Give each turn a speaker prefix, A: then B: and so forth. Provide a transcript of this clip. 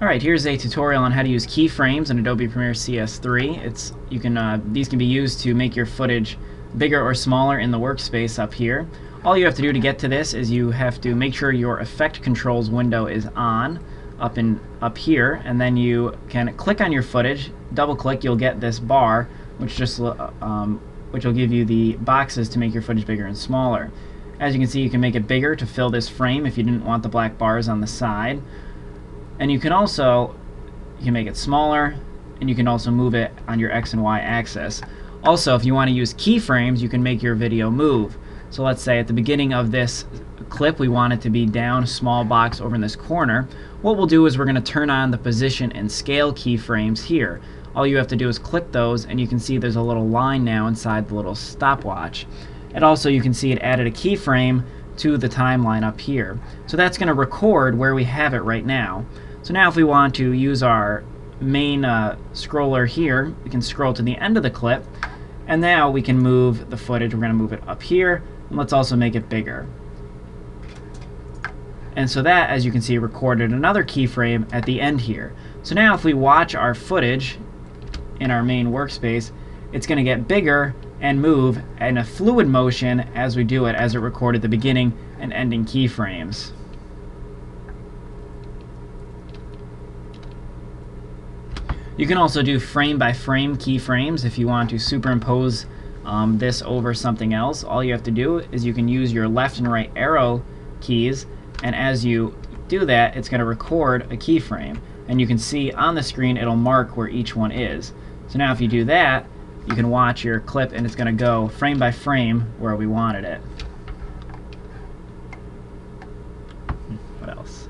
A: Alright, here's a tutorial on how to use keyframes in Adobe Premiere CS3. It's you can uh, These can be used to make your footage bigger or smaller in the workspace up here. All you have to do to get to this is you have to make sure your effect controls window is on up in up here and then you can click on your footage, double click, you'll get this bar which just uh, um, which will give you the boxes to make your footage bigger and smaller. As you can see you can make it bigger to fill this frame if you didn't want the black bars on the side. And you can also you can make it smaller and you can also move it on your X and Y axis. Also, if you want to use keyframes, you can make your video move. So let's say at the beginning of this clip we want it to be down small box over in this corner. What we'll do is we're going to turn on the position and scale keyframes here. All you have to do is click those and you can see there's a little line now inside the little stopwatch. And also you can see it added a keyframe to the timeline up here. So that's going to record where we have it right now. So now if we want to use our main uh, scroller here, we can scroll to the end of the clip, and now we can move the footage. We're going to move it up here, and let's also make it bigger. And so that, as you can see, recorded another keyframe at the end here. So now if we watch our footage in our main workspace, it's going to get bigger and move in a fluid motion as we do it, as it recorded the beginning and ending keyframes. You can also do frame by frame keyframes if you want to superimpose um, this over something else. All you have to do is you can use your left and right arrow keys and as you do that it's going to record a keyframe and you can see on the screen it'll mark where each one is. So now if you do that you can watch your clip and it's going to go frame by frame where we wanted it. Hmm, what else?